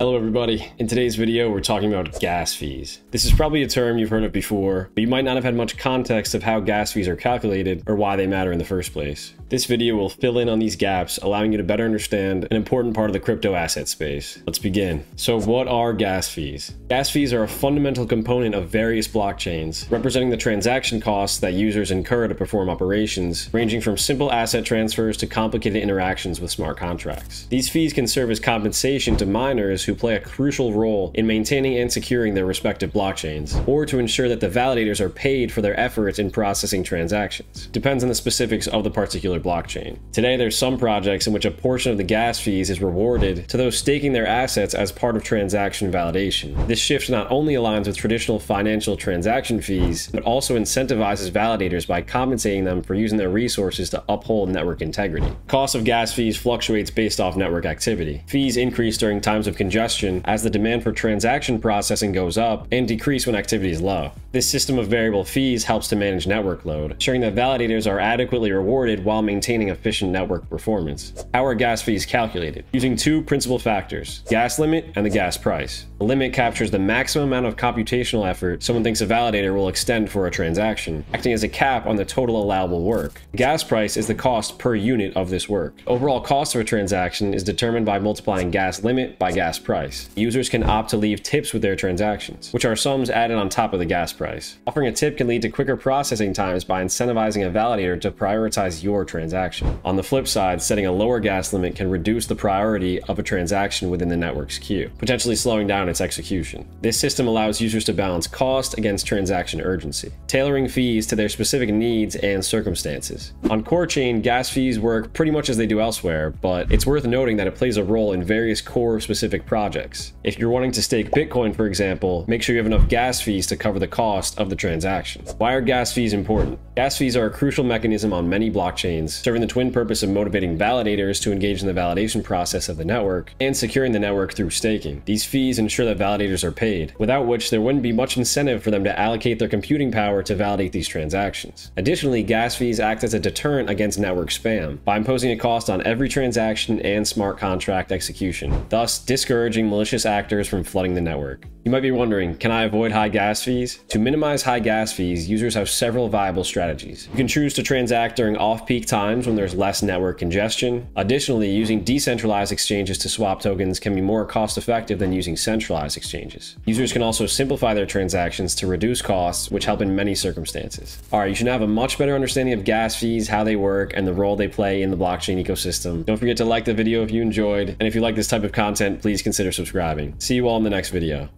Hello everybody. In today's video, we're talking about gas fees. This is probably a term you've heard of before, but you might not have had much context of how gas fees are calculated or why they matter in the first place. This video will fill in on these gaps, allowing you to better understand an important part of the crypto asset space. Let's begin. So what are gas fees? Gas fees are a fundamental component of various blockchains, representing the transaction costs that users incur to perform operations, ranging from simple asset transfers to complicated interactions with smart contracts. These fees can serve as compensation to miners who play a crucial role in maintaining and securing their respective blockchains, or to ensure that the validators are paid for their efforts in processing transactions. Depends on the specifics of the particular blockchain. Today, there's some projects in which a portion of the gas fees is rewarded to those staking their assets as part of transaction validation. This shift not only aligns with traditional financial transaction fees, but also incentivizes validators by compensating them for using their resources to uphold network integrity. Cost of gas fees fluctuates based off network activity. Fees increase during times of congestion congestion as the demand for transaction processing goes up and decrease when activity is low. This system of variable fees helps to manage network load, ensuring that validators are adequately rewarded while maintaining efficient network performance. How are gas fees calculated? Using two principal factors, gas limit and the gas price. The limit captures the maximum amount of computational effort someone thinks a validator will extend for a transaction, acting as a cap on the total allowable work. Gas price is the cost per unit of this work. Overall cost of a transaction is determined by multiplying gas limit by gas price. Users can opt to leave tips with their transactions, which are sums added on top of the gas price. Offering a tip can lead to quicker processing times by incentivizing a validator to prioritize your transaction. On the flip side, setting a lower gas limit can reduce the priority of a transaction within the network's queue, potentially slowing down its execution. This system allows users to balance cost against transaction urgency, tailoring fees to their specific needs and circumstances. On Core Chain, gas fees work pretty much as they do elsewhere, but it's worth noting that it plays a role in various core specific projects. If you're wanting to stake Bitcoin, for example, make sure you have enough gas fees to cover the cost of the transaction. Why are gas fees important? Gas fees are a crucial mechanism on many blockchains, serving the twin purpose of motivating validators to engage in the validation process of the network and securing the network through staking. These fees ensure that validators are paid, without which there wouldn't be much incentive for them to allocate their computing power to validate these transactions. Additionally, gas fees act as a deterrent against network spam by imposing a cost on every transaction and smart contract execution, thus discouraging discouraging malicious actors from flooding the network. You might be wondering, can I avoid high gas fees? To minimize high gas fees, users have several viable strategies. You can choose to transact during off-peak times when there's less network congestion. Additionally, using decentralized exchanges to swap tokens can be more cost-effective than using centralized exchanges. Users can also simplify their transactions to reduce costs, which help in many circumstances. Alright, you should have a much better understanding of gas fees, how they work, and the role they play in the blockchain ecosystem. Don't forget to like the video if you enjoyed, and if you like this type of content, please consider subscribing. See you all in the next video.